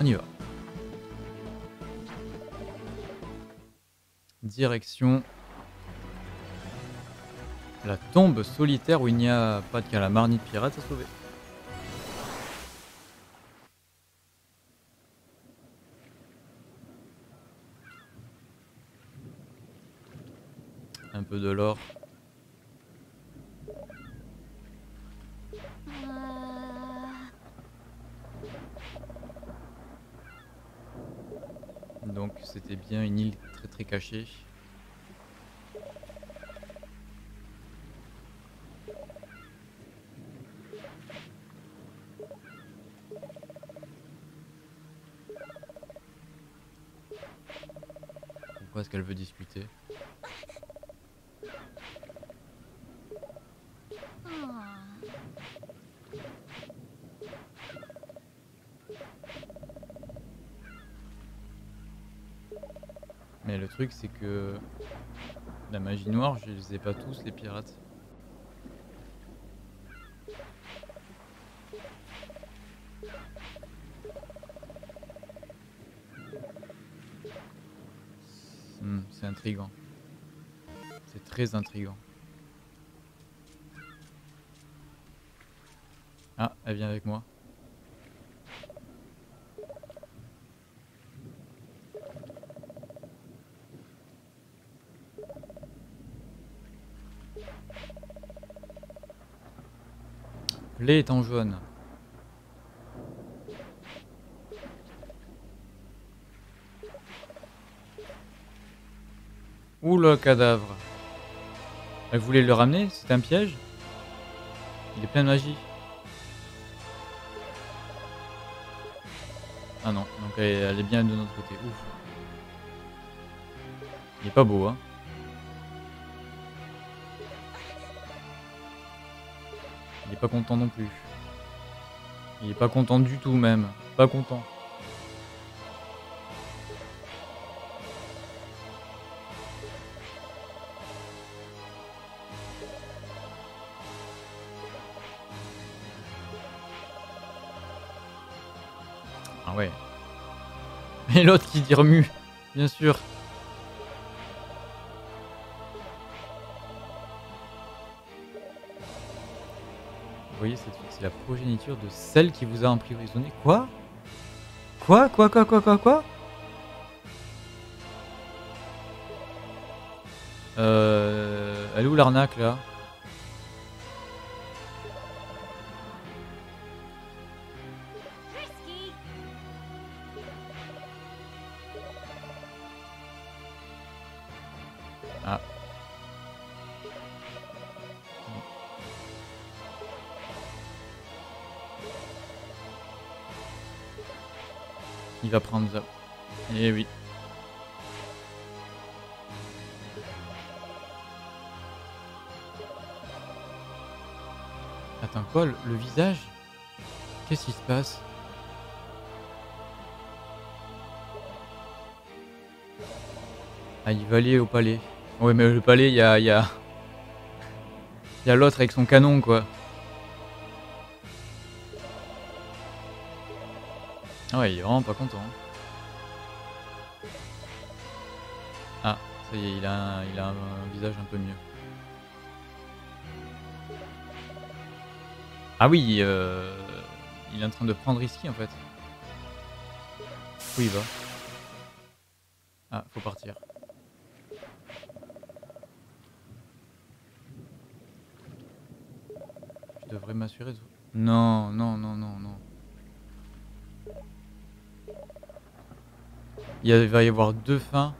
On y va. Direction la tombe solitaire où il n'y a pas de calamar ni de pirates à sauver. Un peu de l'or. Donc c'était bien une île Pourquoi est-ce qu'elle veut discuter? C'est que la magie noire, je les ai pas tous les pirates. Hmm, c'est intriguant. C'est très intriguant. Ah, elle vient avec moi. Lait est en jaune. Ouh le cadavre? Elle voulait le ramener? C'est un piège? Il est plein de magie. Ah non, donc elle, elle est bien de notre côté. Ouf. Il est pas beau, hein. Pas content non plus. Il est pas content du tout même. Pas content. Ah ouais. Et l'autre qui dit remue, bien sûr. Voyez, cette fille, c'est la progéniture de celle qui vous a emprisonné. Quoi? Quoi Quoi Quoi Quoi Quoi Quoi? Euh... Elle est où l'arnaque là? Prendre ça. Eh oui. Attends quoi Le, visage? Qu'est-ce qui se passe? Ah, il va aller au palais. Ouais, mais le palais. Il y a, il y a l'autre avec son canon, quoi. Ah ouais, il est vraiment pas content. hein. Ah, ça y est, il a, un, il a un visage un peu mieux. Ah oui, euh, il est en train de prendre ici en fait. Où il va? Ah, faut partir. Je devrais m'assurer de... Non, non, non, non, non. Il va y avoir deux fins.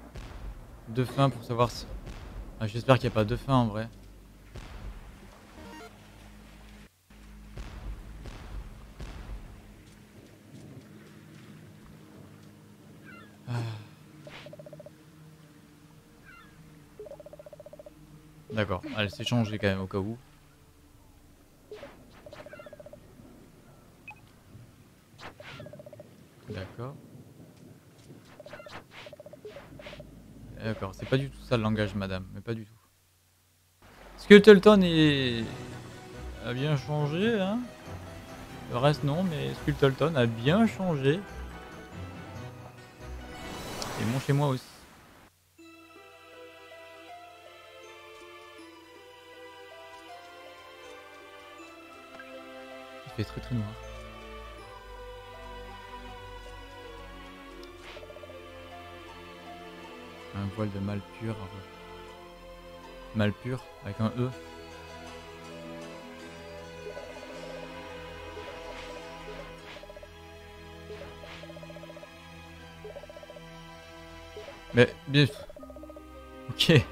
Deux fins pour savoir si... Ah, J'espère qu'il n'y a pas deux fins en vrai. Ah. D'accord, elle s'est changée quand même au cas où. D'accord. D'accord, c'est pas du tout ça le langage, madame, mais pas du tout. Scuttleton est... a bien changé, hein Le reste, non, mais Scuttleton a bien changé. Et mon chez-moi aussi. Il fait très très noir. Un voile de mal pur. Mal pur avec un E. Mais, bien... Ok. Il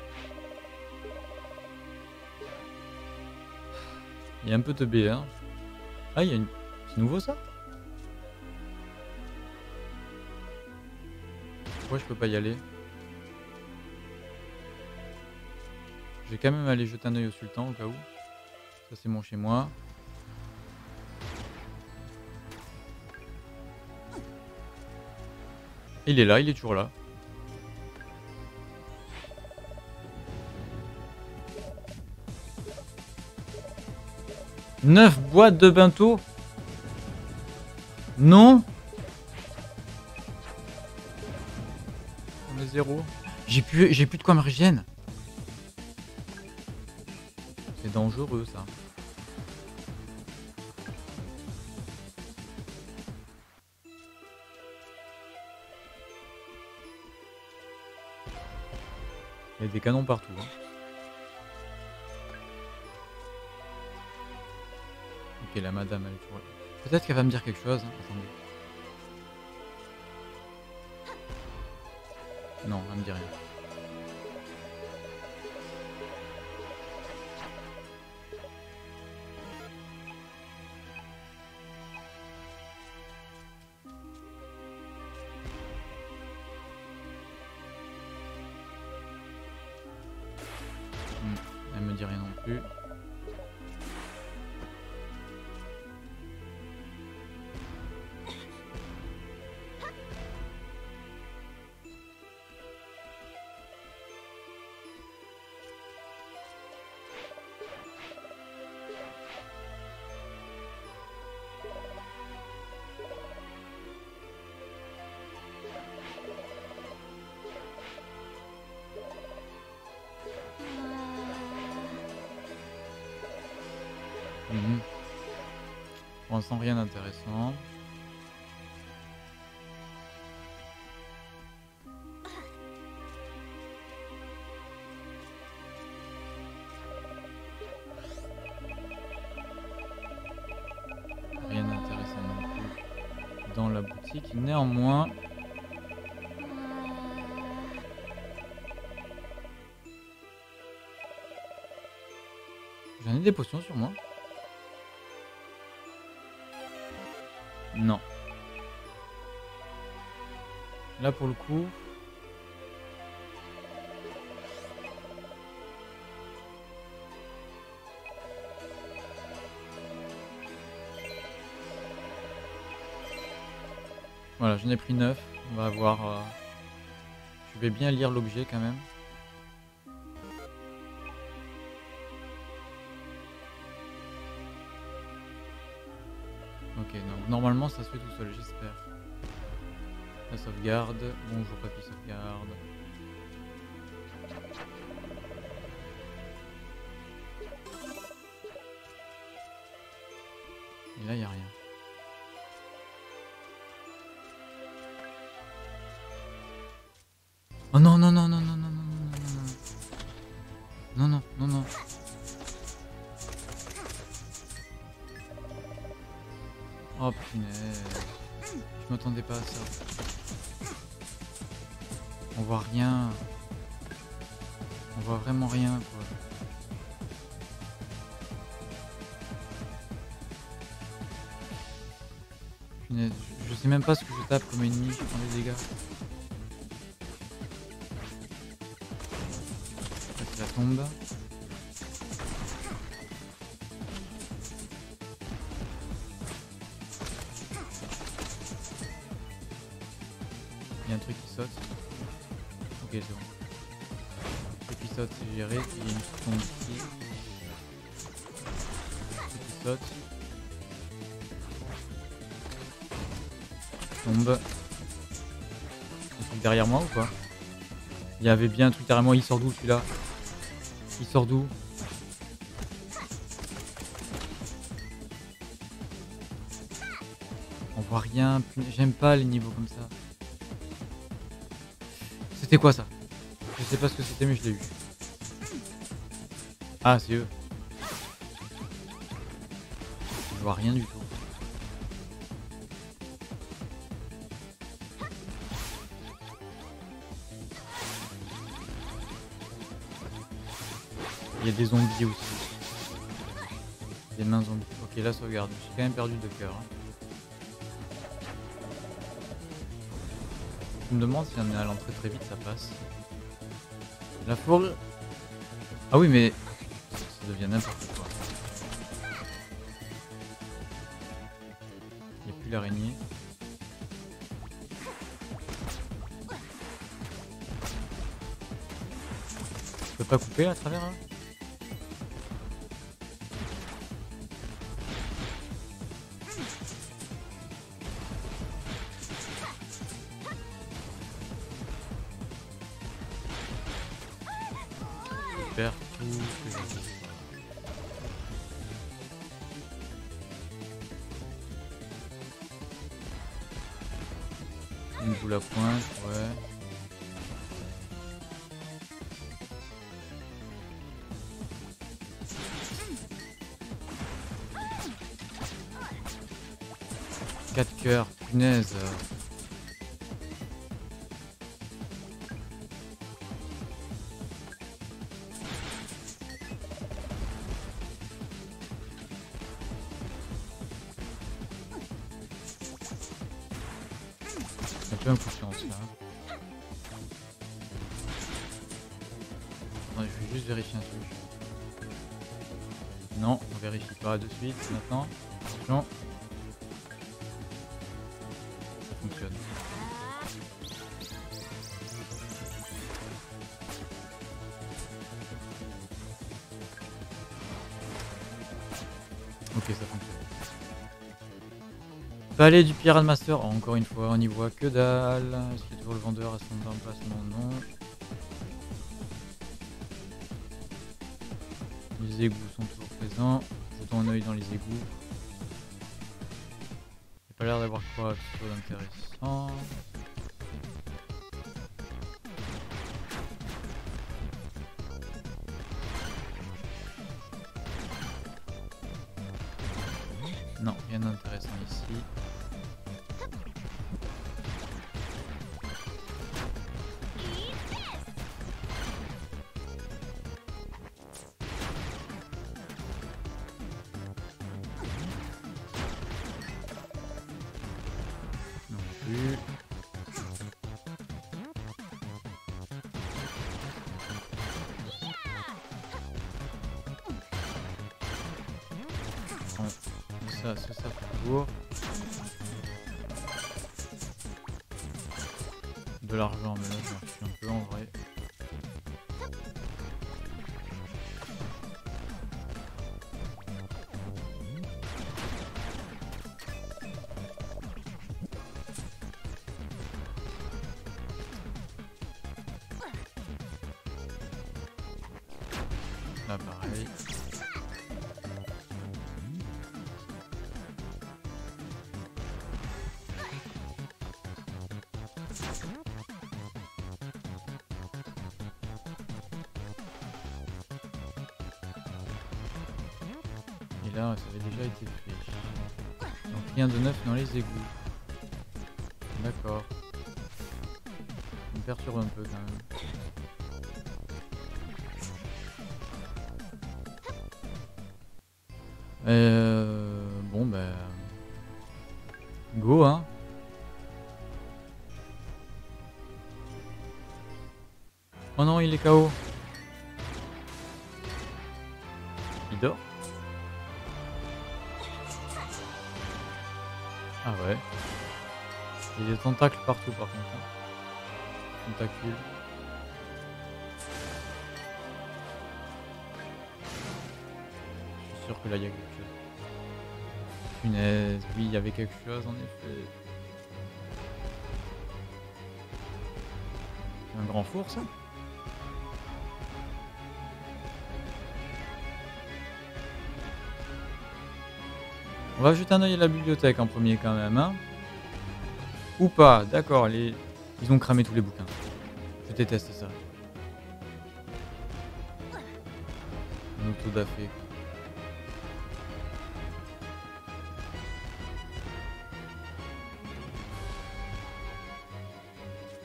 y a un peu de BR. Ah, il y a une... C'est nouveau ça? Pourquoi je peux pas y aller? Vais quand même aller jeter un oeil au sultan au cas où. Ça c'est mon chez moi. Il est là, il est toujours là. 9 boîtes de bento Non On zéro. J'ai plus, j'ai plus de quoi me régénérer. Dangereux ça. Il y a des canons partout. Hein. Ok, la madame, elle est toujours Peut-être qu'elle va me dire quelque chose. Hein. Attendez. Non, elle me dit rien. rien non plus. Rien d'intéressant. Rien d'intéressant dans la boutique. Néanmoins, j'en ai des potions sur moi. Non. Là pour le coup. Voilà, j'en ai pris 9. On va voir. Euh, je vais bien lire l'objet quand même. Ça se fait tout seul, j'espère. La sauvegarde. Bonjour papy sauvegarde. On voit rien. On voit vraiment rien quoi. Je, sais même pas ce que je tape comme ennemi, je prends des dégâts. La tombe. Tombe. Le truc derrière moi ou quoi Il y avait bien un truc derrière moi, il sort d'où celui-là Il sort d'où On voit rien, j'aime pas les niveaux comme ça. C'était quoi ça? Je sais pas ce que c'était mais je l'ai eu. Ah c'est eux. Je vois rien du tout. Il y a des zombies aussi. Des mains zombies. Ok, la sauvegarde. J'ai quand même perdu de cœur. Hein. Je me demande si on est à l'entrée très vite, ça passe. La fourre. Ah oui, mais ça devient n'importe quoi. Il n'y a plus l'araignée. Je peux pas couper à travers là faire 4 coeurs, punaise. C'est un peu inconfiance là. Attends, je vais juste vérifier un truc. Non, on vérifie pas de suite maintenant. Palais du Pirate Master, encore une fois, on n'y voit que dalle. Est-ce qu'il y a toujours le vendeur à son emplacement Non. Les égouts sont toujours présents. Jetons un oeil dans les égouts. Il n'y a pas l'air d'avoir quoi que ce soit d'intéressant. Et là, ça avait déjà été fait. Donc rien de neuf dans les égouts. D'accord. Ça me perturbe un peu quand même. Partout par contre. hein. Tentacules. Je suis sûr que là il y a quelque chose. Punaise, oui il y avait quelque chose en effet. Un grand four, ça? On va jeter un oeil à la bibliothèque en premier quand même, hein Ou pas, d'accord, les... ils ont cramé tous les bouquins. Je déteste ça. Un autodafé.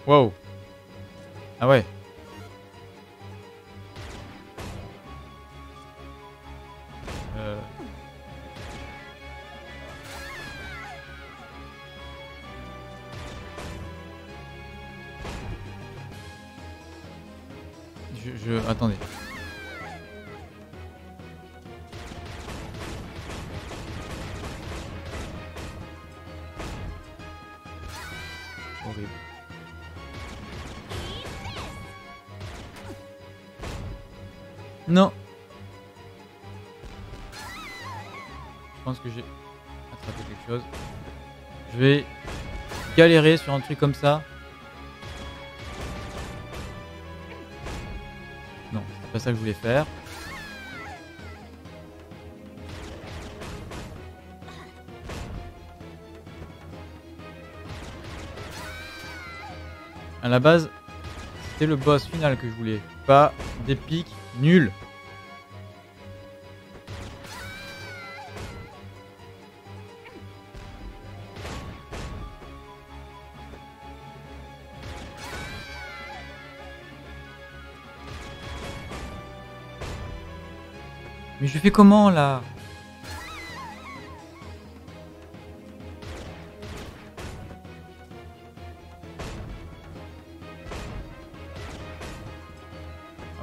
Wow. Ah ouais. Galérer sur un truc comme ça. Non, c'est pas ça que je voulais faire. À la base, c'était le boss final que je voulais. Pas des pics nuls. Je fais comment là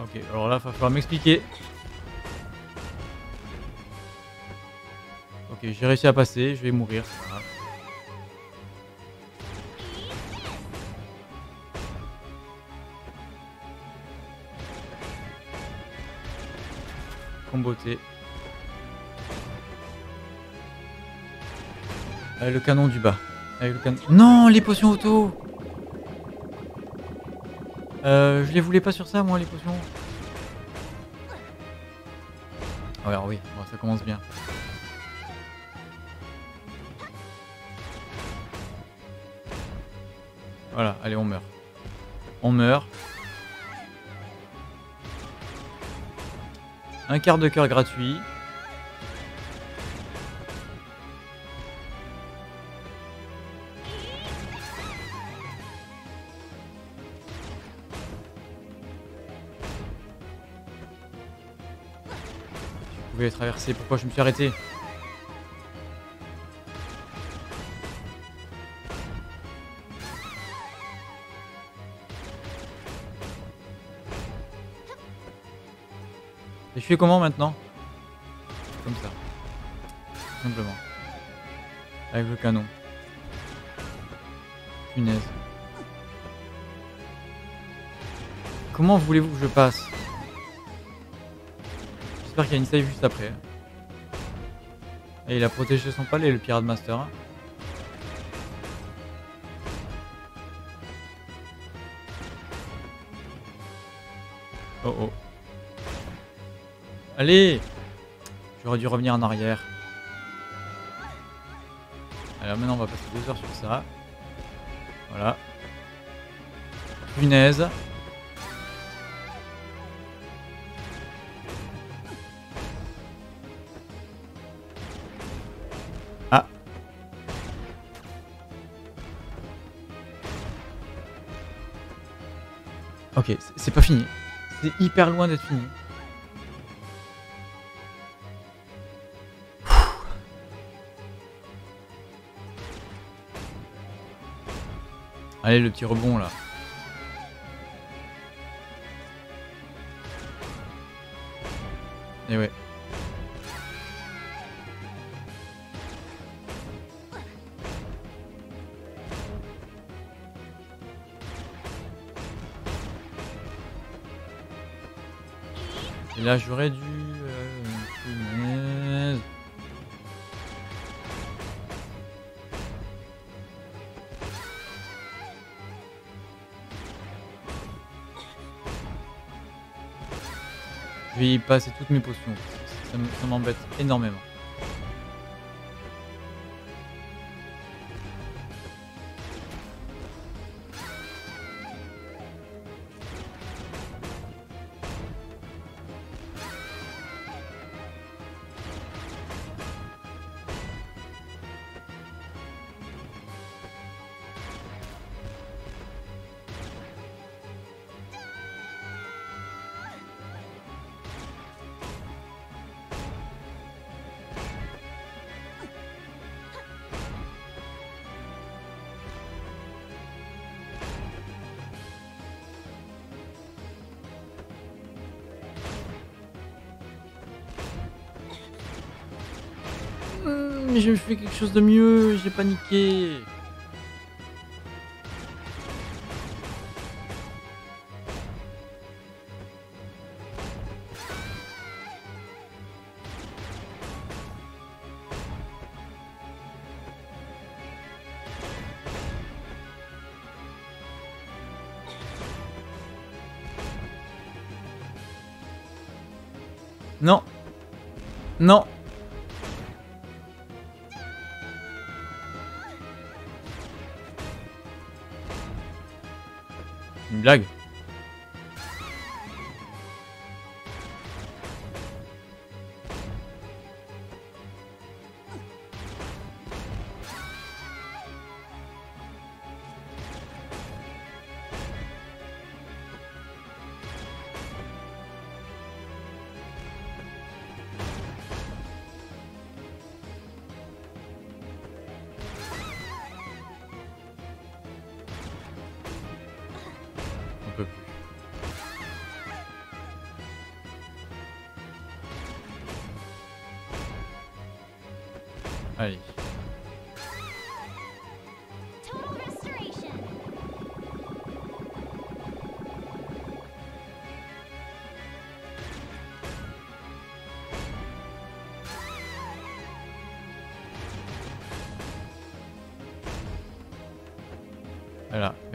Ok, alors là, il va falloir m'expliquer. Ok, j'ai réussi à passer, je vais mourir, le canon du bas. Non, les potions auto euh, Je les voulais pas sur ça, moi, les potions. Alors oui, ça commence bien. Voilà, allez, on meurt. On meurt. Un quart de cœur gratuit. Je pouvais traverser, pourquoi je me suis arrêté? Fais comment maintenant Comme ça. Simplement. Avec le canon. Punaise. Comment voulez-vous que je passe J'espère qu'il y a une save juste après. Et il a protégé son palais, le Pirate Master. Oh oh. Allez J'aurais dû revenir en arrière. Alors maintenant on va passer deux heures sur ça. Voilà. Punaise. Ah. Ok, c'est- pas fini. C'est hyper loin d'être fini. Allez, le petit rebond là. Et ouais. Vais y passer toutes mes potions. Ça m'embête énormément. Chose de mieux, j'ai paniqué. Non. Non.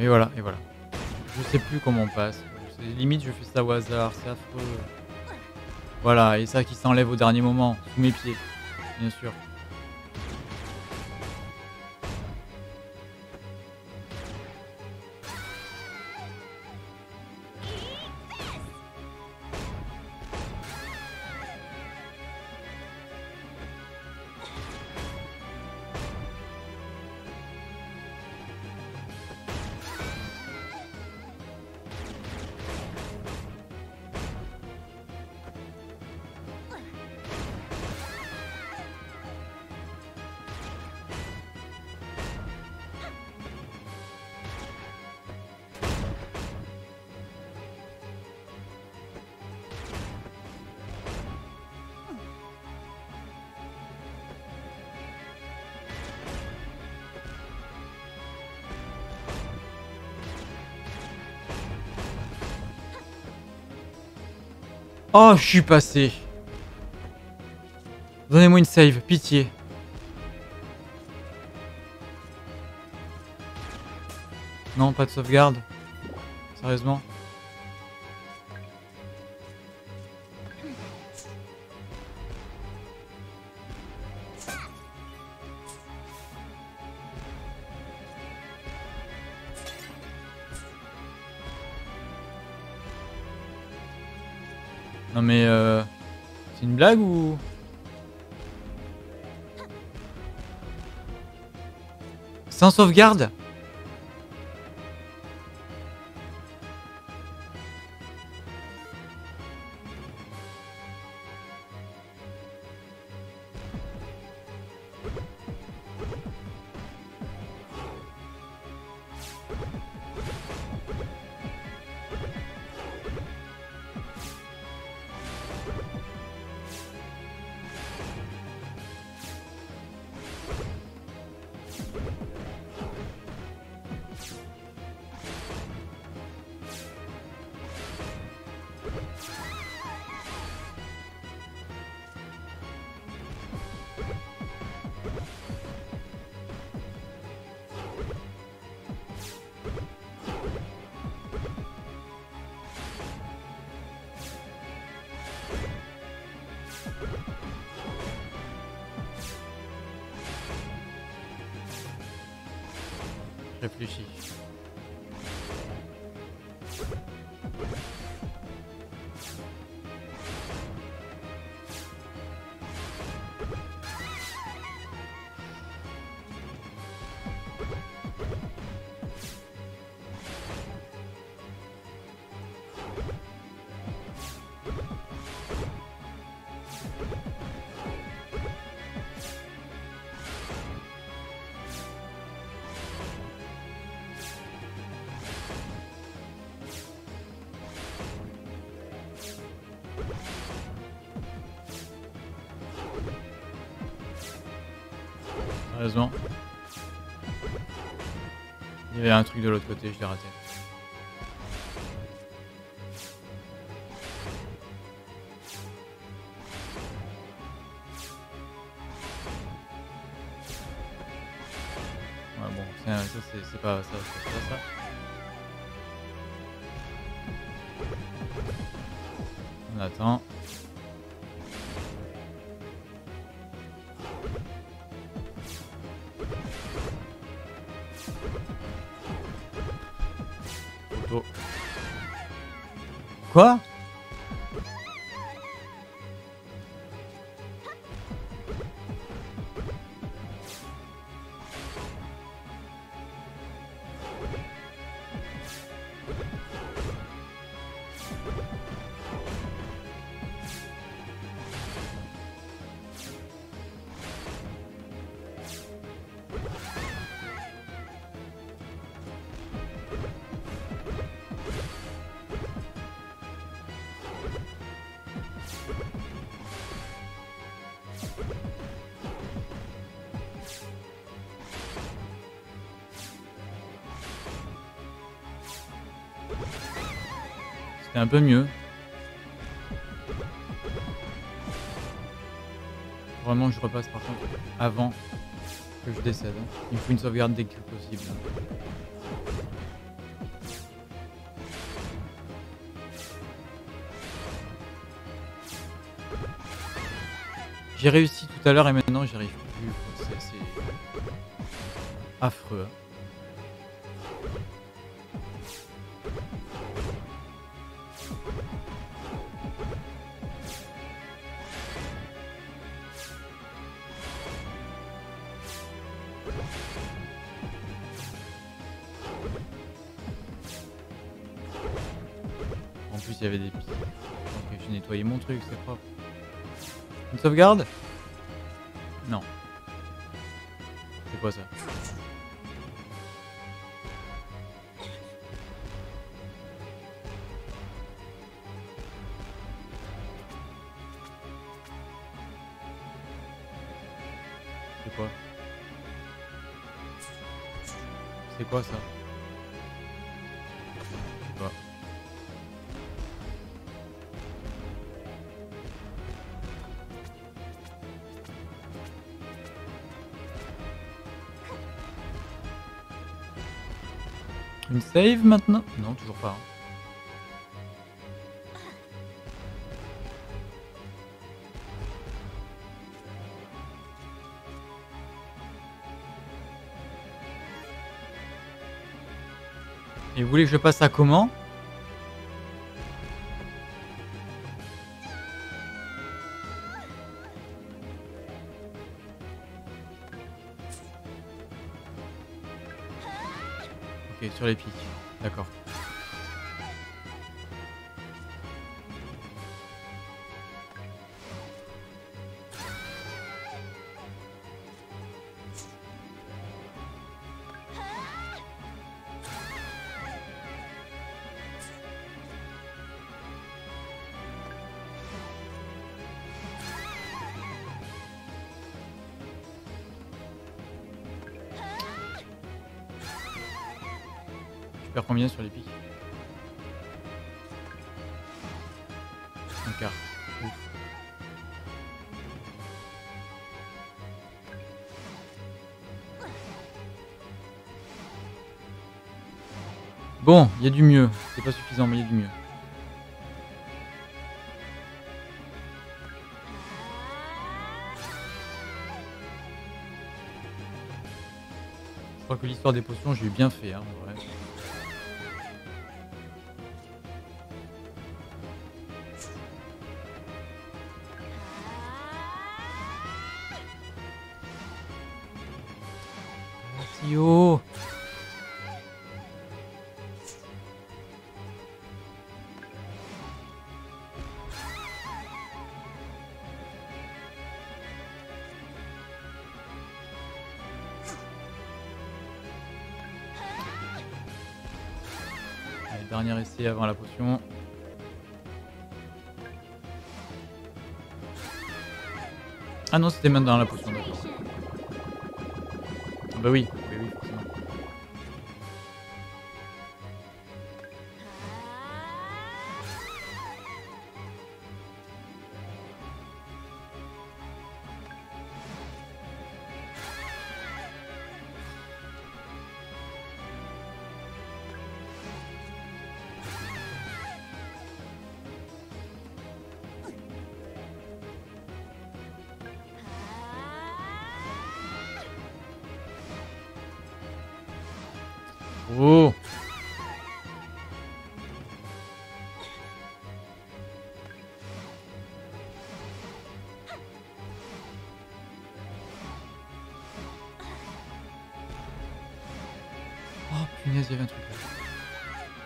Et voilà, et voilà. Je sais plus comment on passe. Limite, je fais ça au hasard, c'est affreux. Voilà, et ça qui s'enlève au dernier moment, sous mes pieds, bien sûr. Oh, je suis passé. Donnez-moi une save, pitié. Non, pas de sauvegarde. Sérieusement Sans sauvegarde Heureusement. Il y avait un truc de l'autre côté, je l'ai raté. Ouais bon, ça c'est pas ça, Un peu mieux. Vraiment, je repasse par contre avant que je décède. Il me faut une sauvegarde dès que possible. J'ai réussi tout à l'heure et maintenant j'y arrive plus. C'est affreux. En plus, il y avait des pieds. Ok, j'ai nettoyé mon truc, c'est propre. Une sauvegarde? Non. C'est quoi ça? C'est quoi? C'est quoi ça? Save maintenant Non, toujours pas. Et vous voulez que je passe à comment Ok, Bon, il y a du mieux. C'est pas suffisant, mais il y a du mieux. Je crois que l'histoire des potions, j'ai bien fait, hein. Dernier essai avant la potion. Ah non, c'était maintenant la potion, d'accord. Ah bah oui,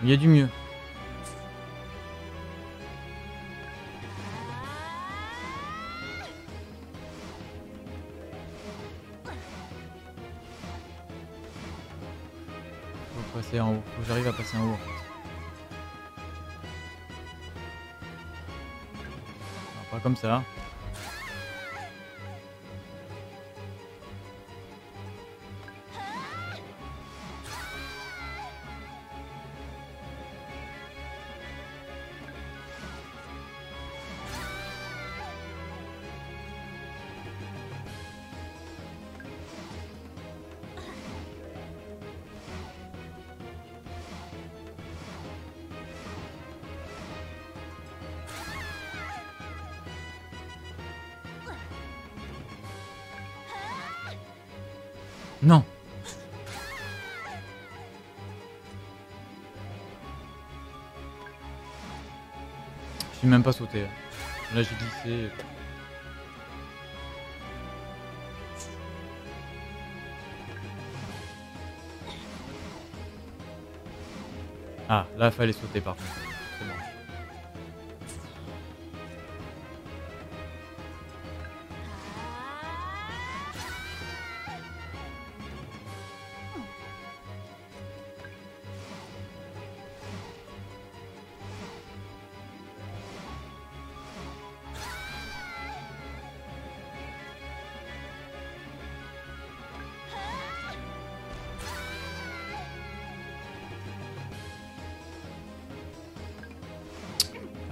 Il y a du mieux. Faut passer en haut. Faut j'arrive à passer en haut. pas comme ça. Même pas sauté. Là j'ai glissé. Ah, là fallait sauter par contre.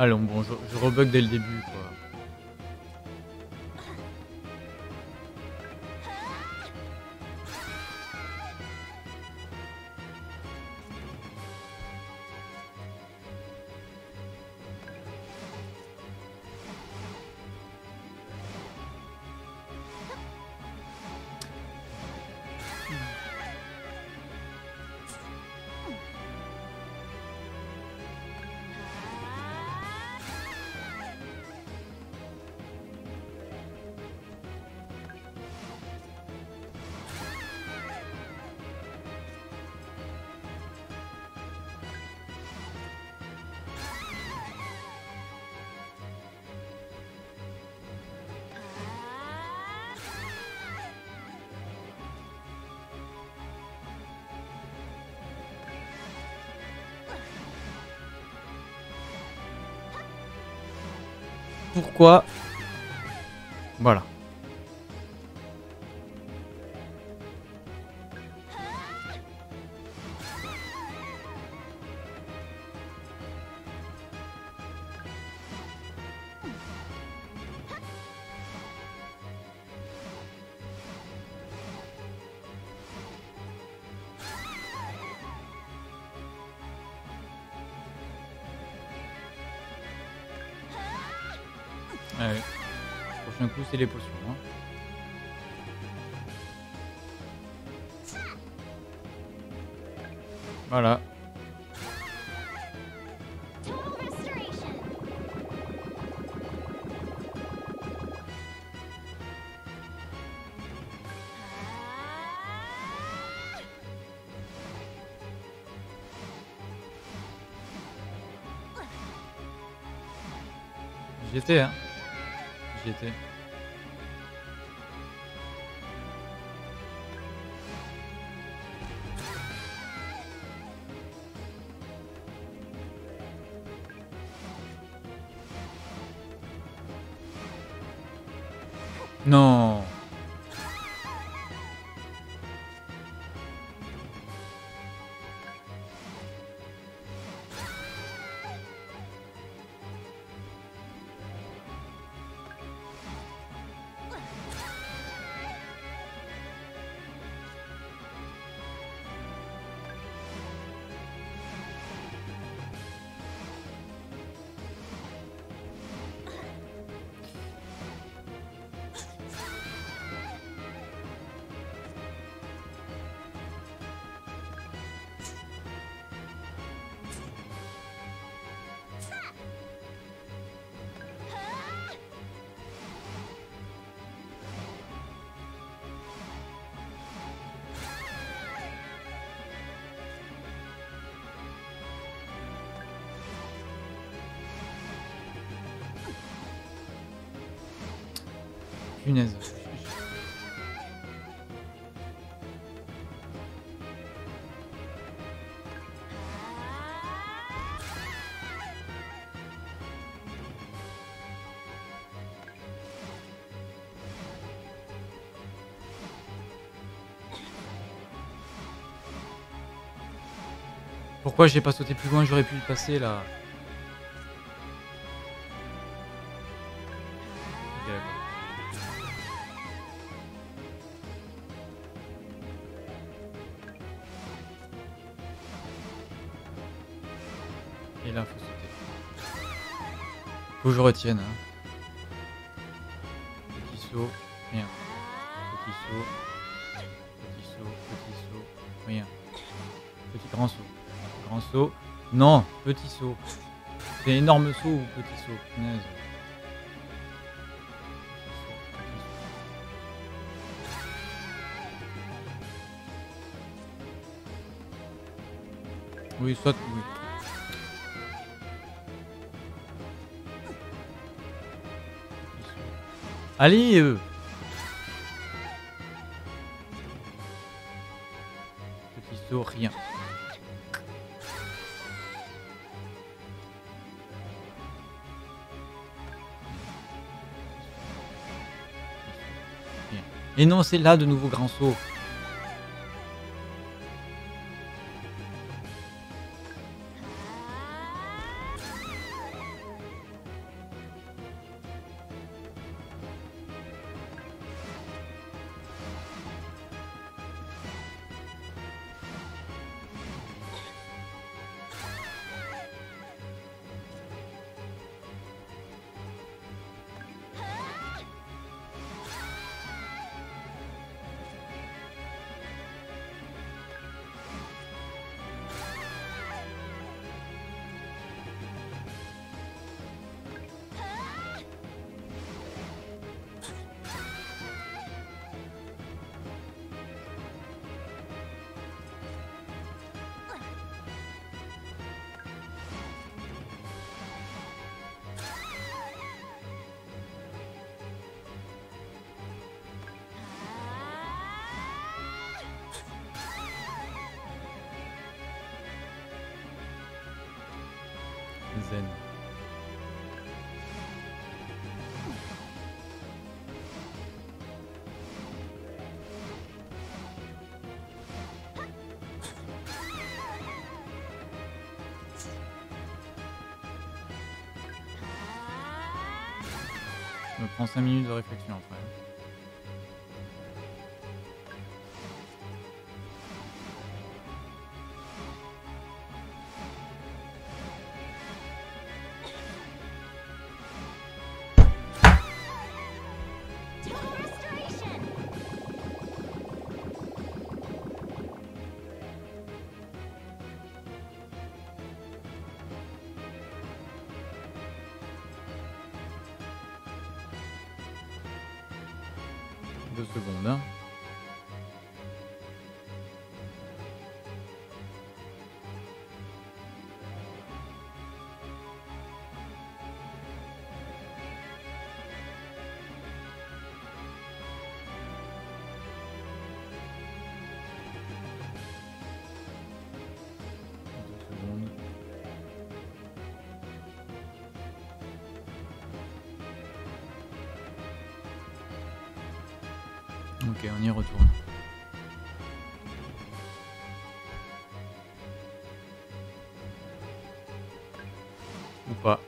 Allons, bon, je, je rebug dès le début, quoi. Pourquoi c'est les potions. Hein. Voilà. Punaise. Pourquoi j'ai pas sauté plus loin? J'aurais pu y passer là. Faut que je retienne. Hein. Petit saut, rien. Petit saut, petit saut, petit saut, rien. Petit grand saut, grand saut. Non, petit saut. C'est énorme saut ou petit. Petit petit saut. Oui, soit oui. Allez euh. Petit saut, rien. Et non, c'est là de nouveau grand saut. 5 minutes de réflexion après. Secondes. Hein. Ok, on y retourne. Ou pas.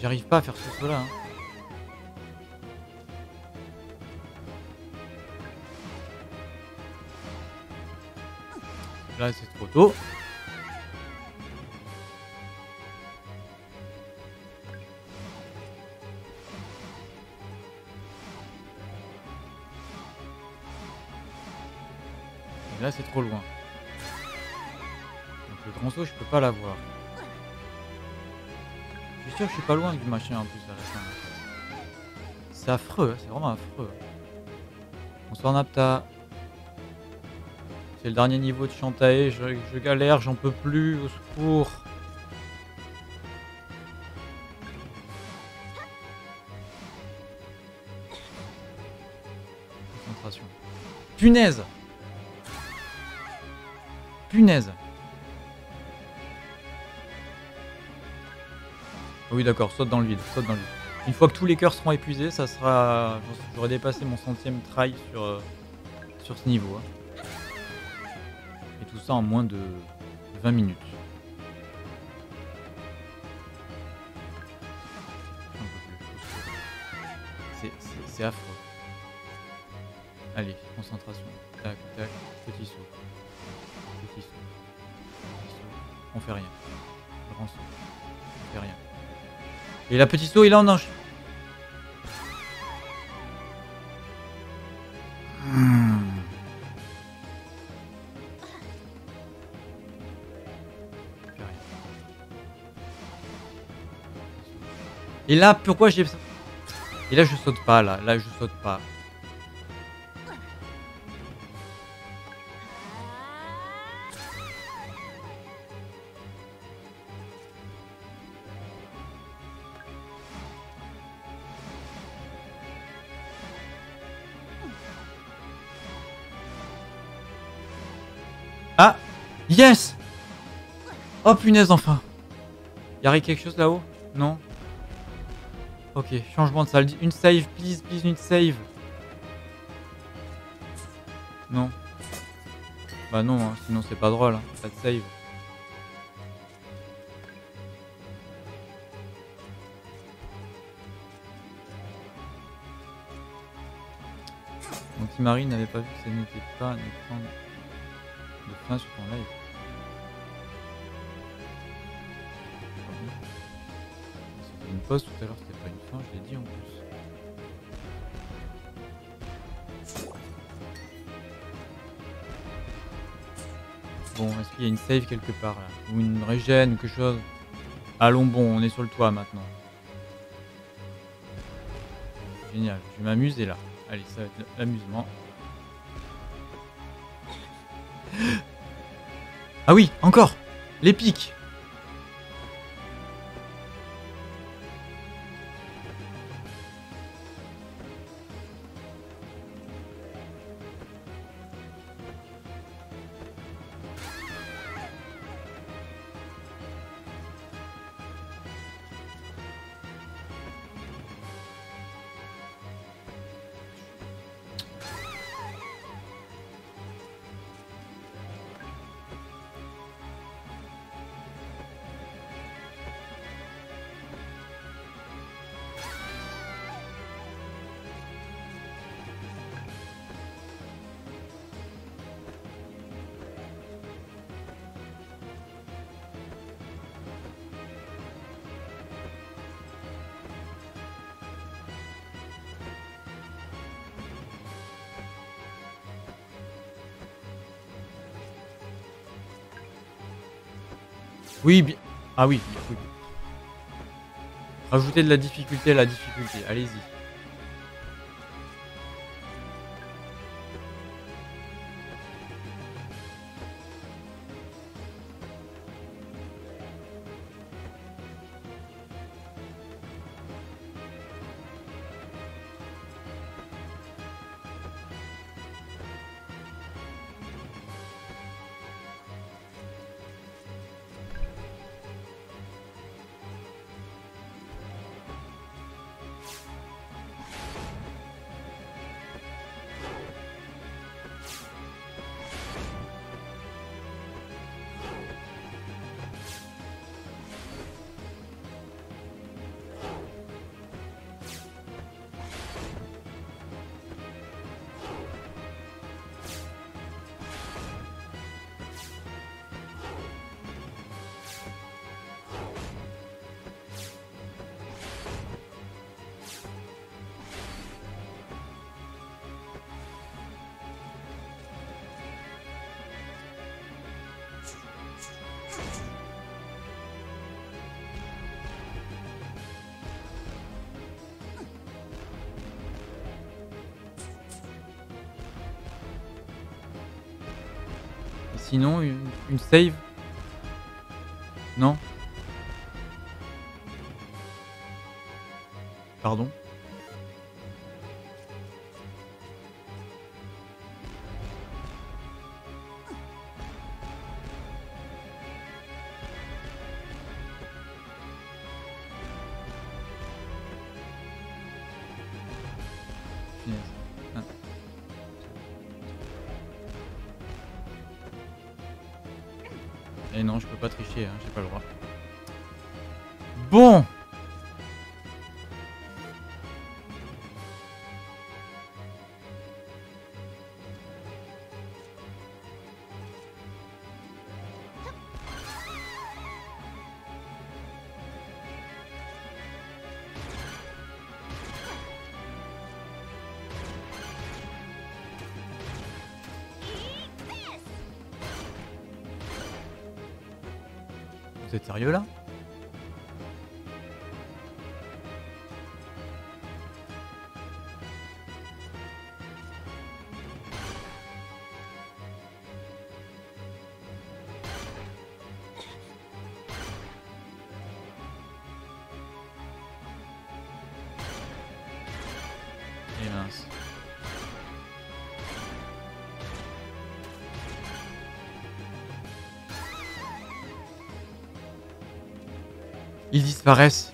J'arrive pas à faire ce saut là. Là tôt. Et là c'est trop loin. Donc le grand saut je peux pas l'avoir. Je suis sûr que je suis pas loin du machin en plus la fin. C'est affreux, hein, c'est vraiment affreux. Bonsoir Napta. C'est le dernier niveau de Chantae, je, galère, j'en peux plus, au secours. Concentration. Punaise Punaise Ah Oui d'accord, saute dans le vide, saute dans le vide. Une fois que tous les cœurs seront épuisés, ça sera... J'aurai dépassé mon centième try sur, euh, ce niveau. hein. Tout ça en moins de 20 minutes. C'est- affreux. Allez, concentration. Tac, tac, petit saut. Petit saut. Petit saut. On fait rien. On fait rien. Et la petit saut, il est en ange. Et là, pourquoi j'ai... Et là, je saute pas, là. Là, je saute pas. Ah Yes Oh punaise enfin Y'a quelque chose là-haut? Non? Ok, changement de salle. Une save, please, please, une save. Non. Bah non, hein, sinon c'est pas drôle. Hein. Pas de save. Anti-Marie n'avait pas vu que ça n'était pas un de fin sur ton live. Tout à l'heure, c'était pas une fin, je l'ai dit en plus. Bon, est-ce qu'il y a une save quelque part là Ou une régène ou quelque chose Allons bon, on est sur le toit maintenant. Génial, je vais m'amuser là. Allez, ça va être l'amusement. Ah oui, encore L'épique Oui, bien. Ah oui, oui. Rajoutez de la difficulté à la difficulté. Allez-y. Sinon, une, une save Non. Pardon? Vous disparaissent.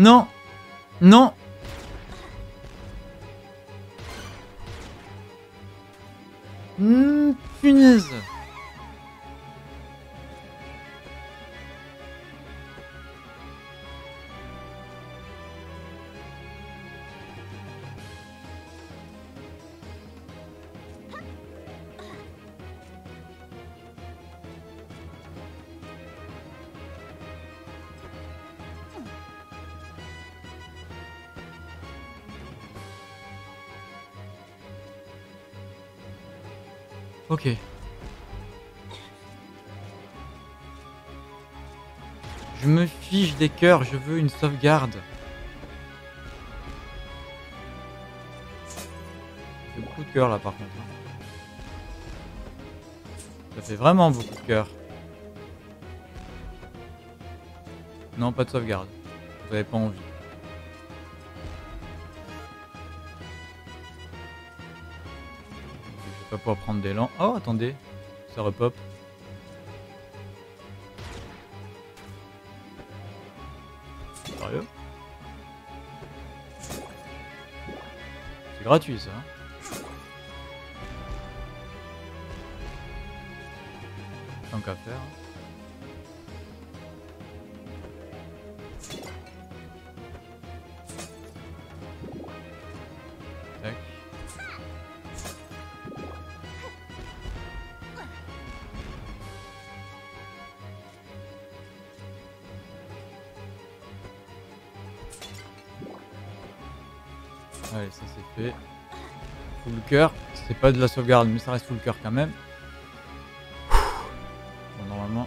Non. Non. Punaise des cœurs, je veux une sauvegarde. J'ai beaucoup de cœurs là par contre. hein. Ça fait vraiment beaucoup de cœurs. Non, pas de sauvegarde. Vous avez pas envie. Je vais pas pouvoir prendre d'élan. Oh, attendez. Ça repop. Gratuit ça. hein. Tant qu'à faire. C'est pas de la sauvegarde, mais ça reste full cœur quand même. Bon, normalement.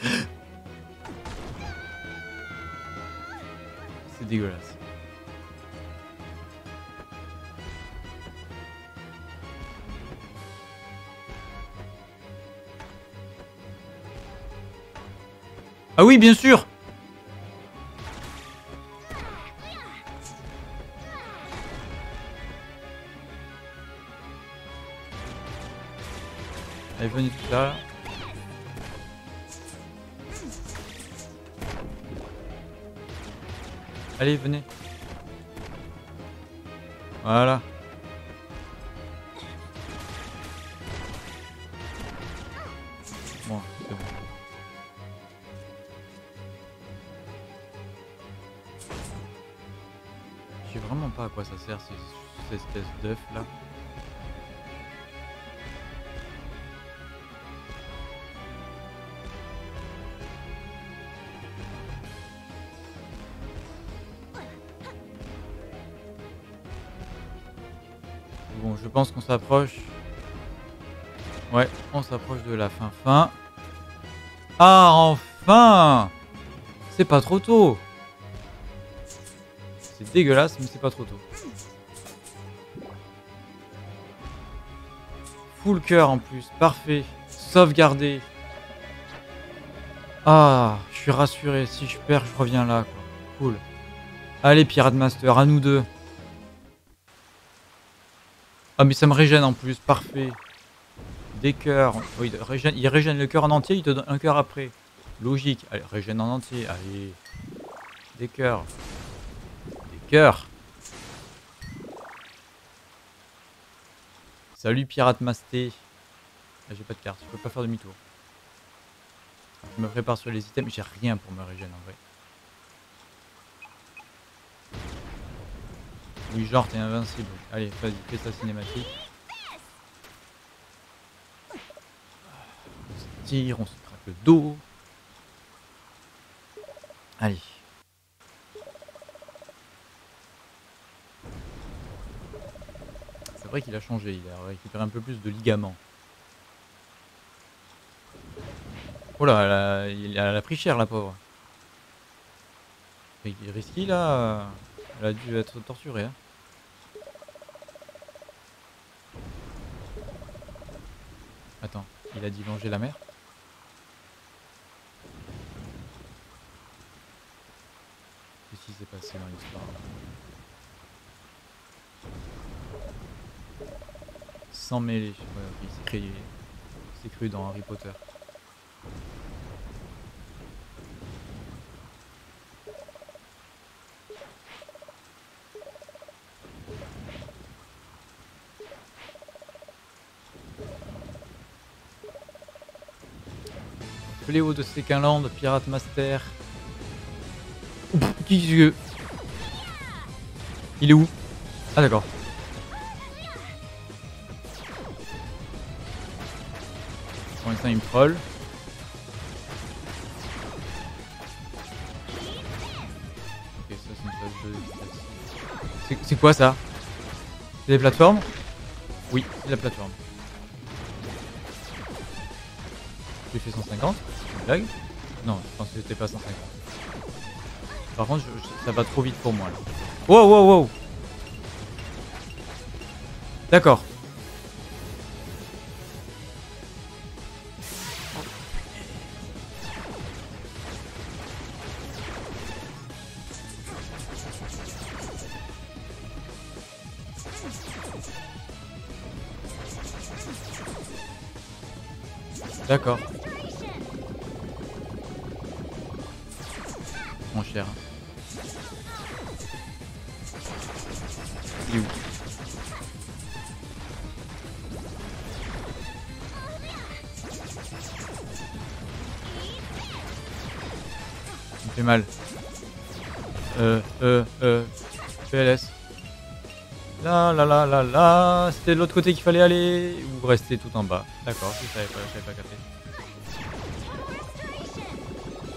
C'est dégueulasse. Ah oui, bien sûr Allez, venez tout là. Allez, venez. Voilà. Bon, c'est bon. Je sais vraiment pas à quoi ça sert ces- cette espèce d'œuf là. S'approche. Ouais, on s'approche de la fin fin. Ah, enfin C'est pas trop tôt C'est dégueulasse, mais c'est pas trop tôt. Full cœur en plus, parfait. Sauvegardé. Ah, je suis rassuré. Si je perds, je reviens là. Quoi. Cool. Allez, Pirate Master, à nous deux. Ah, mais ça me régène en plus, parfait. Des cœurs. Oui, il régène, il régène le cœur en entier, il te donne un cœur après. Logique. Allez, régène en entier. Allez. Des cœurs. Des cœurs. Salut Pirate Masté. Ah, j'ai pas de carte, je peux pas faire demi-tour. Je me prépare sur les items, j'ai rien pour me régénérer en vrai. Oui, genre t'es invincible. Allez, vas-y, fais sa cinématique. On se tire, on se craque le dos. Allez. C'est vrai qu'il a changé, il a récupéré un peu plus de ligaments. Oh là, elle a, elle a pris cher la pauvre. Risqué là. Elle a dû être torturée. Hein. Attends, il a dit venger la mer Qu'est-ce qui s'est passé dans l'histoire Sans mêler. Ouais, cru, c'est cru dans Harry Potter. Fléau de Sekinland, Pirate Master. Qui Il est où? Ah d'accord. Pour l'instant il me troll. Ok ça c'est une phase de C'est quoi ça? C'est des plateformes? Oui, c'est la plateforme. Fait 150 C'est une blague Non, je pense que c'était pas 150. Par contre, je- je- ça va trop vite pour moi là. Wow, wow, wow D'accord. D'accord. Là. C'était de l'autre côté qu'il fallait aller. Ou rester tout en bas. D'accord, je savais pas, je savais pas capté.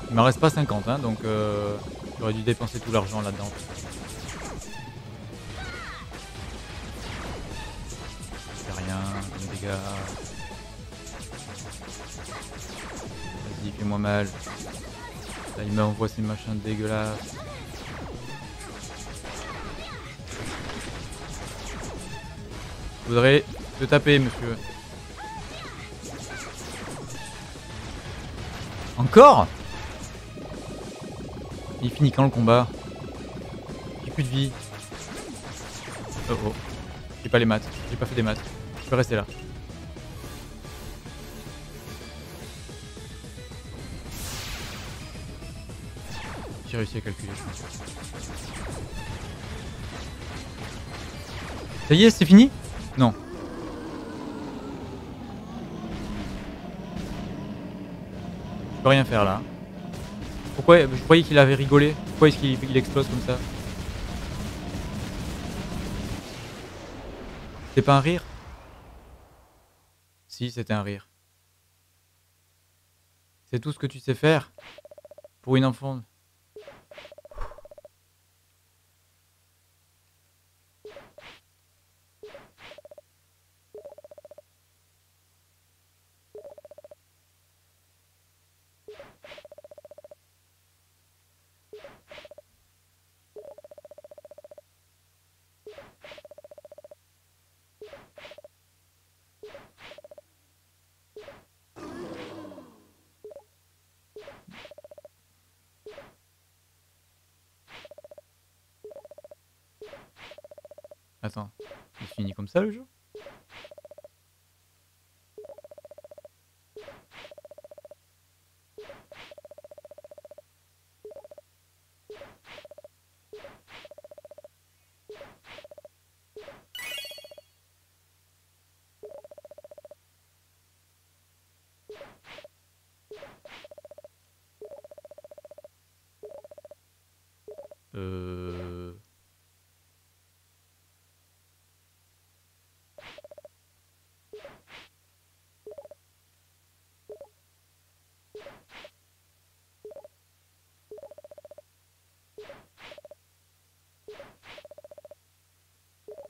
Il m'en reste pas 50, hein, donc euh, j'aurais dû dépenser tout l'argent là-dedans. C'est rien, les dégâts. Vas-y, fais-moi mal. Là, il m'envoie ces machins dégueulasses. Voudrais te taper, monsieur. Encore Il finit quand le combat? J'ai plus de vie. Oh oh. J'ai pas les maths. J'ai pas fait des maths. Je peux rester là. J'ai réussi à calculer. je pense. Ça y est, c'est fini? Non. Je peux rien faire là. Pourquoi Je croyais qu'il avait rigolé. Pourquoi est-ce qu'il il explose comme ça? C'est pas un rire? Si, c'était un rire. C'est tout ce que tu sais faire Pour une enfant Attends, comme ça le jeu?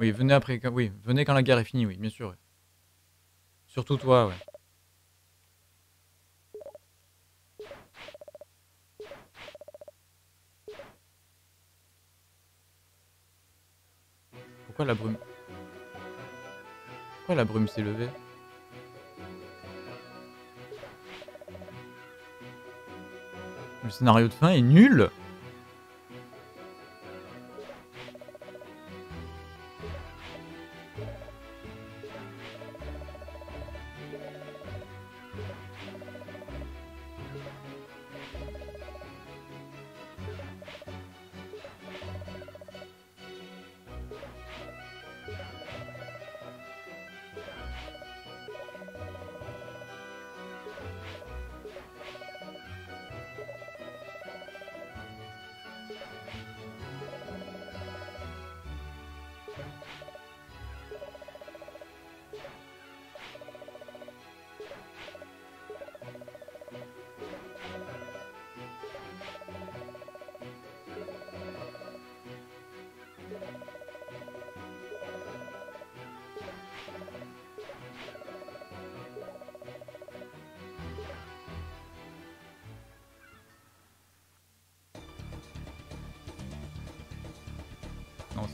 Oui, venez après. quand- Oui, venez quand la guerre est finie, oui, bien sûr. Surtout toi, ouais. Pourquoi la brume? Pourquoi la brume s'est levée? Le scénario de fin est nul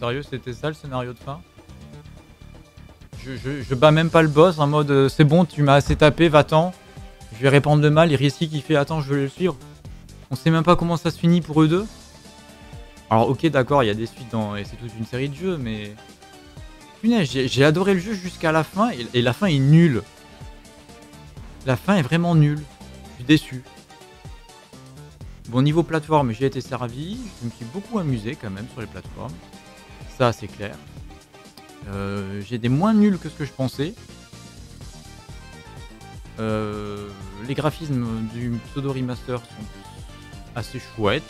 sérieux, c'était ça le scénario de fin? Je, bats même pas le boss en mode euh, c'est bon, tu m'as assez tapé, va-t'en. Je vais répandre le mal. Et Riesky qui fait attends, je vais le suivre. On sait même pas comment ça se finit pour eux deux. Alors, ok, d'accord, il y a des suites dans. Et c'est toute une série de jeux, mais. Punaise, j'ai adoré le jeu jusqu'à la fin et la fin est nulle. La fin est vraiment nulle. Je suis déçu. Bon, niveau plateforme, j'ai été servi. Je me suis beaucoup amusé quand même sur les plateformes. C'est clair. Euh, j'ai des moins nuls que ce que je pensais. Euh, les graphismes du pseudo remaster sont assez chouettes.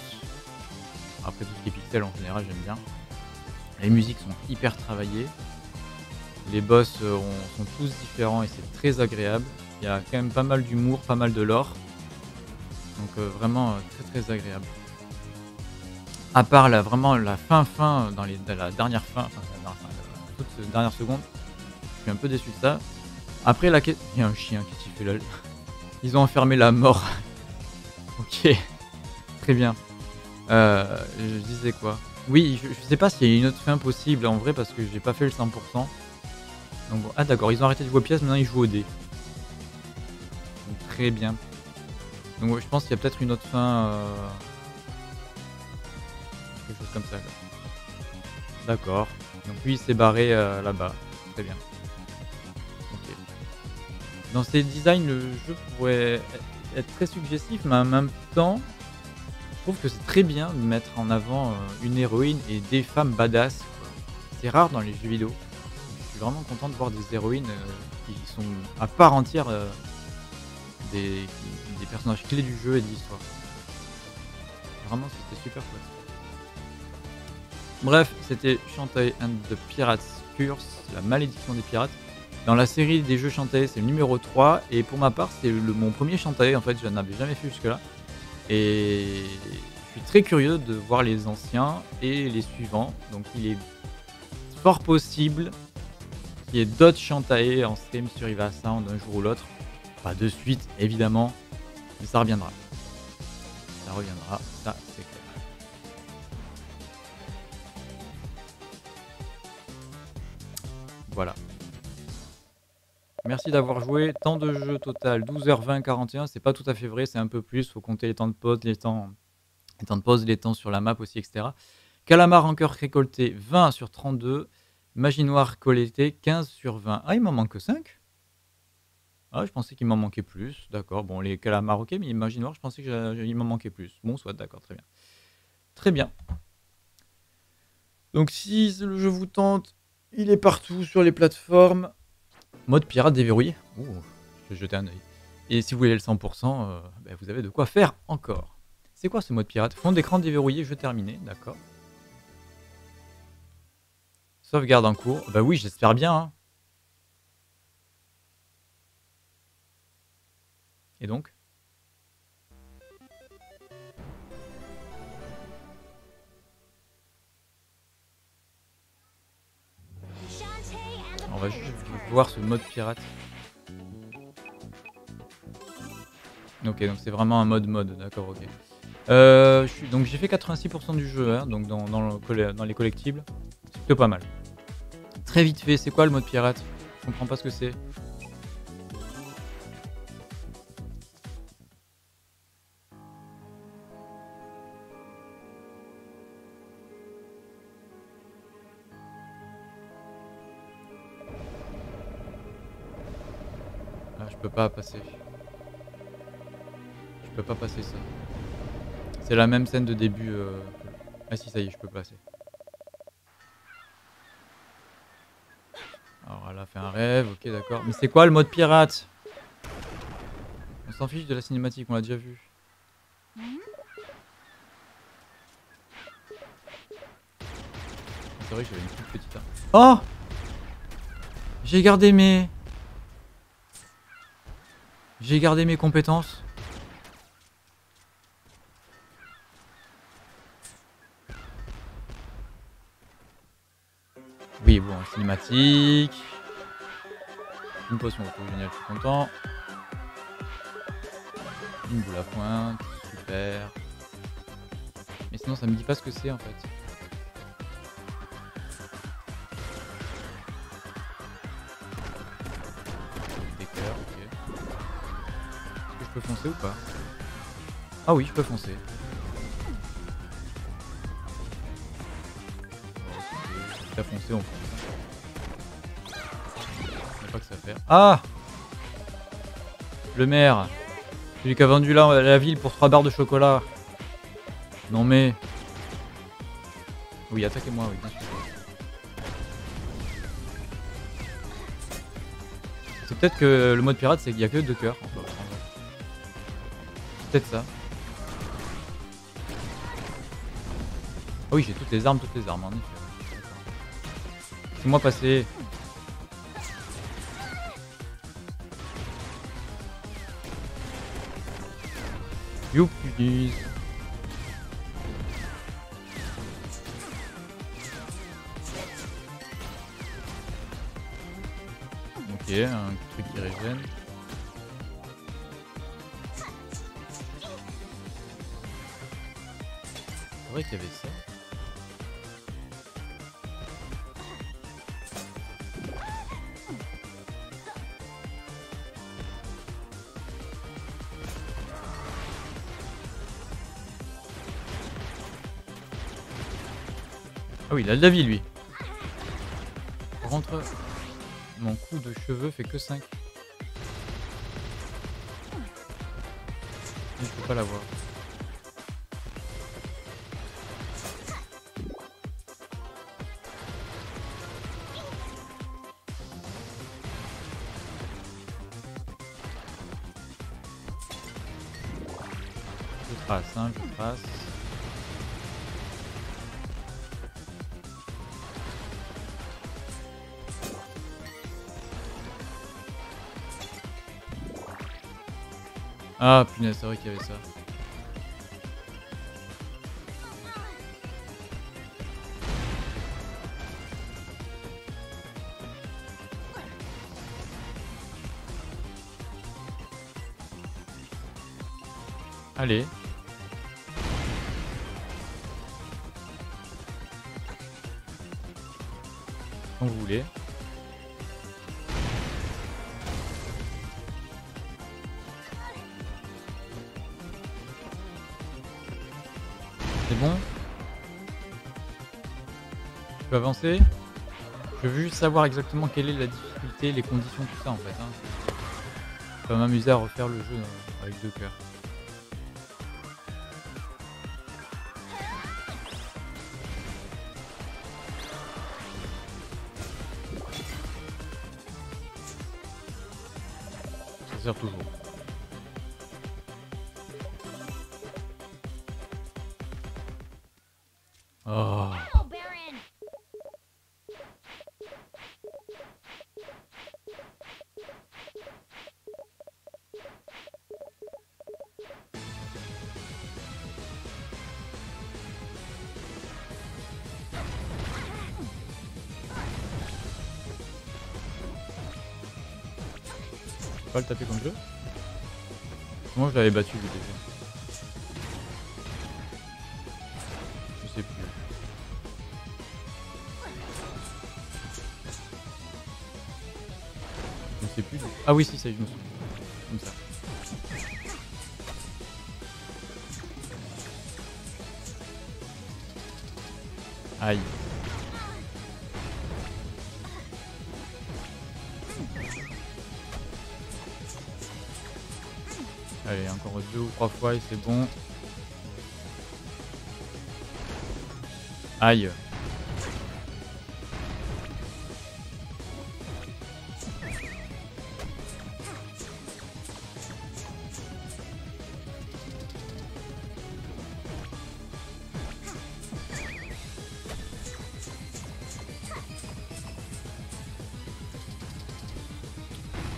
Après tout ce qui est pixel en général, j'aime bien. Les musiques sont hyper travaillées. Les boss euh, ont- sont tous différents et c'est très agréable. Il y a quand même pas mal d'humour, pas mal de lore. Donc vraiment très très agréable. À part la, vraiment la fin fin, dans, la dernière fin, la toute dernière seconde, je suis un peu déçu de ça. Après la quête, il y a un chien qui fait lol. Ils ont enfermé la mort. ok, très bien. Euh, je disais quoi? Oui, je, sais pas s'il y a une autre fin possible en vrai parce que j'ai pas fait le 100%. Donc, bon, ah d'accord, ils ont arrêté de jouer aux pièces, maintenant ils jouent au dé. Très bien. Donc je pense qu'il y a peut-être une autre fin. euh, Chose comme ça. D'accord. Donc lui il s'est barré euh, là-bas. Très bien. Dans ses designs, le jeu pourrait être très suggestif, mais en même temps, je trouve que c'est très bien de mettre en avant euh, une héroïne et des femmes badass. C'est rare dans les jeux vidéo. Je suis vraiment content de voir des héroïnes euh, qui sont à part entière des, des personnages clés du jeu et de l'histoire. Vraiment, c'était super chouette. Bref, c'était Shantae and the Pirates Curse, la malédiction des pirates. Dans la série des jeux Shantae, c'est le numéro 3, et pour ma part, c'est mon premier Shantae, en fait, je n'avais jamais fait jusque-là. Et je suis très curieux de voir les anciens et les suivants, donc il est fort possible qu'il y ait d'autres Shantae en stream sur Iva Sound un jour ou l'autre. Pas de suite, évidemment, mais ça reviendra. Ça reviendra, ça Voilà. Merci d'avoir joué. Temps de jeu total 12h20, 41. C'est pas tout à fait vrai, c'est un peu plus. Faut compter les temps de pause, les temps, les temps de pause, les temps sur la map aussi, etc. Calamar en cœur récolté 20 sur 32. Magie noire collectée 15 sur 20. Ah, il m'en manque que 5 Ah, je pensais qu'il m'en manquait plus. D'accord. Bon, les calamars, ok, mais magie noire, je pensais qu'il m'en manquait plus. Bon, soit, d'accord, très bien. Très bien. Donc, si le jeu vous tente, il est partout sur les plateformes. Mode pirate déverrouillé. Ouh, je vais un œil. Et si vous voulez le 100%, euh, ben, vous avez de quoi faire encore. C'est quoi ce mode pirate? Fond d'écran déverrouillé, jeu terminé, d'accord. Sauvegarde en cours. Bah oui, j'espère bien. hein. Et donc? Va juste voir ce mode pirate. Ok, donc c'est vraiment un mode mode, d'accord, ok. Euh, donc j'ai fait 86% du jeu, hein, donc dans, dans les collectibles. C'est plutôt pas mal. Très vite fait, c'est quoi le mode pirate? Je comprends pas ce que c'est. Pas passer. Je peux pas passer ça. C'est la même scène de début. euh, Ah si, ça y est, je peux passer. Alors elle a fait un rêve, ok d'accord. Mais c'est quoi le mode pirate? On s'en fiche de la cinématique, on l'a déjà vu. C'est vrai que j'avais une toute petite. hein. Oh J'ai gardé mes. J'ai gardé mes compétences. Oui, bon, cinématique. Une potion génial, je suis content. Une boule à pointe, super. Mais sinon, ça me dit pas ce que c'est en fait. Foncer ou pas Ah oui, je peux foncer. T'as foncé, on fonce. Pas que ça. Ah Le maire. Celui qui a vendu la, la ville pour 3 barres de chocolat. Non mais... Oui, attaquez-moi, oui. C'est peut-être que le mode pirate, c'est qu'il y a que deux cœurs. Peut-être ça. Ah oui, j'ai toutes les armes, toutes les armes, en effet. Laissez-moi passer. Youpi Ok, un truc qui régène. C'est vrai qu'il y avait ça. Ah oui, il a de la vie lui. Par contre, mon coup de cheveux fait que 5. Je peux pas l'avoir. Ah punaise, c'est qu'il y avait ça. Allez. Peux avancer Je veux juste savoir exactement quelle est la difficulté, les conditions, tout ça en fait. Hein. Je m'amuser à refaire le jeu euh, avec deux cœurs. Ça sert toujours. Le taper comme jeu Moi je l'avais battu déjà. Je sais plus. Je sais plus. Ah oui si ça y est, je me souviens. Comme ça. Aïe. Deux ou trois fois et c'est bon. Aïe.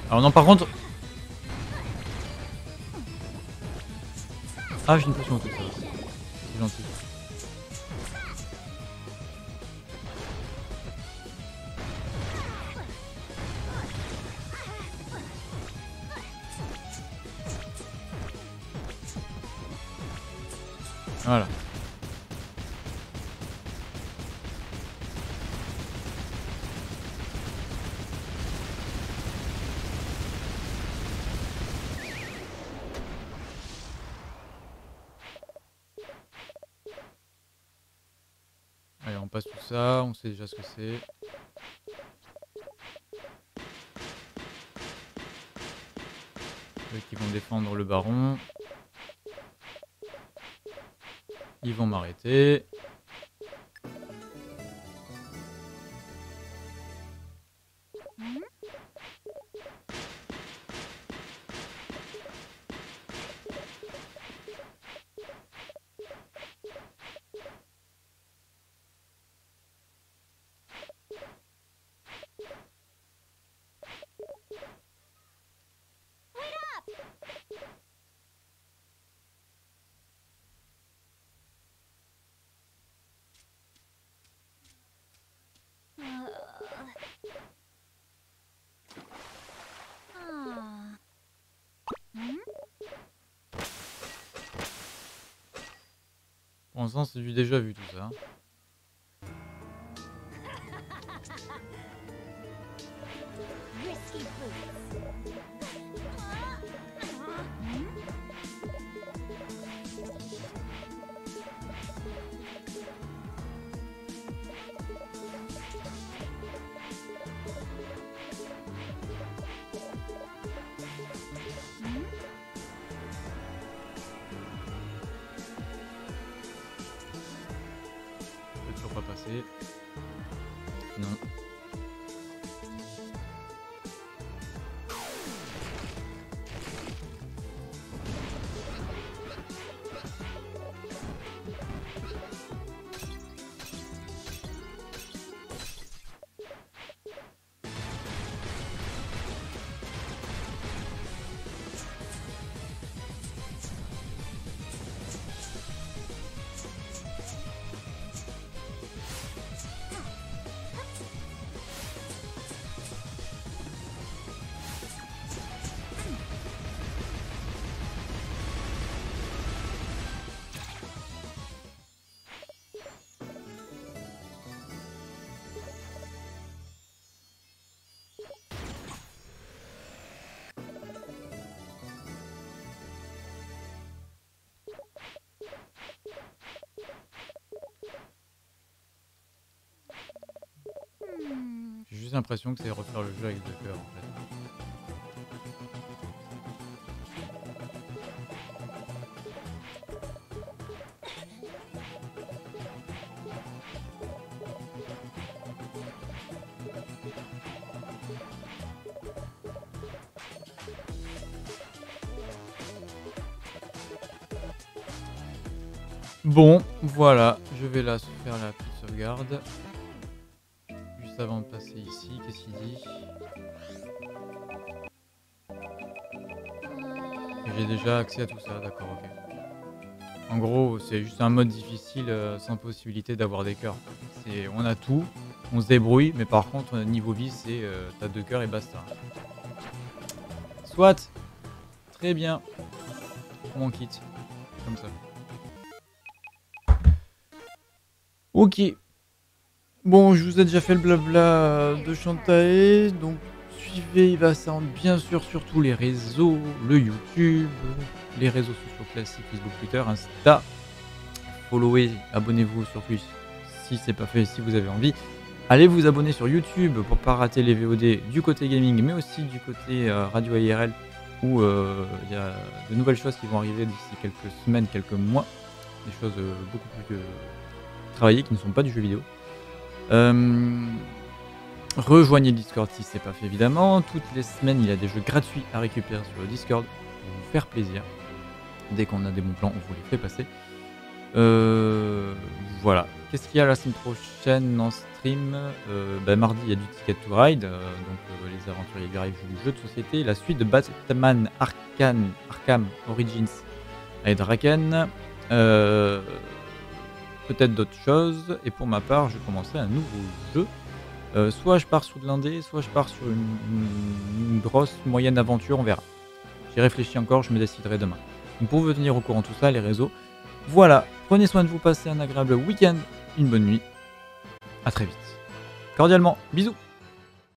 Alors non par contre... Ah j'ai une potion tout ça. Sait déjà ce que c'est. Ceux qui vont défendre le baron. Ils vont m'arrêter. Du déjà vu tout ça. Risky juste l'impression que c'est refaire le jeu avec deux cœurs en fait. Bon, voilà, je vais là faire la petite sauvegarde. Avant de passer ici, qu'est-ce qu'il dit Que J'ai déjà accès à tout ça, d'accord, ok. En gros, c'est juste un mode difficile euh, sans possibilité d'avoir des cœurs. C'est, on a tout, on se débrouille, mais par contre, euh, niveau vie, c'est euh, t'as deux cœurs et basta. Soit, très bien. On quitte, comme ça. Ok. Bon, je vous ai déjà fait le blabla de Shantae, donc suivez Ivasound bien sûr sur tous les réseaux, le YouTube, les réseaux sociaux classiques, Facebook, Twitter, Insta. Followez, abonnez-vous sur Twitch si c'est pas fait, si vous avez envie. Allez vous abonner sur YouTube pour pas rater les VOD du côté gaming, mais aussi du côté euh, radio IRL où euh, il y a de nouvelles choses qui vont arriver d'ici quelques semaines, quelques mois. Des choses euh, beaucoup plus travaillées qui ne sont pas du jeu vidéo. Euh, rejoignez le Discord si c'est pas fait évidemment. Toutes les semaines, il y a des jeux gratuits à récupérer sur le Discord pour vous faire plaisir. Dès qu'on a des bons plans, on vous les fait passer. Euh, voilà. Qu'est-ce qu'il y a la semaine prochaine en stream? Euh, bah, Mardi, il y a du Ticket to Ride, donc les aventuriers du du jeu de société. La suite de Batman Arkham, Arkham Origins avec Draken. Peut-être d'autres choses. Et pour ma part, je commencerai un nouveau jeu. Euh, soit je pars sur de l'indé, soit je pars sur une grosse moyenne aventure, on verra. J'y réfléchis encore, je me déciderai demain. Donc pour vous tenir au courant de tout ça, les réseaux. Voilà, prenez soin de vous, passez un agréable week-end, une bonne nuit. À très vite. Cordialement, bisous